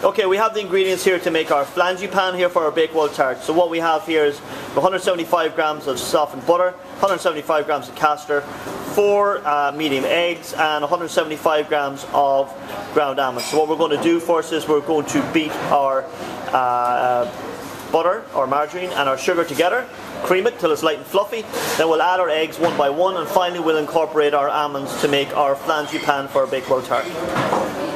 Okay, we have the ingredients here to make our pan here for our Bakewell tart. So what we have here is 175 grams of softened butter, 175 grams of castor, four uh, medium eggs, and 175 grams of ground almonds. So what we're going to do first is we're going to beat our uh, uh butter or margarine and our sugar together, cream it till it's light and fluffy. Then we'll add our eggs one by one, and finally we'll incorporate our almonds to make our pan for our Bakewell tart.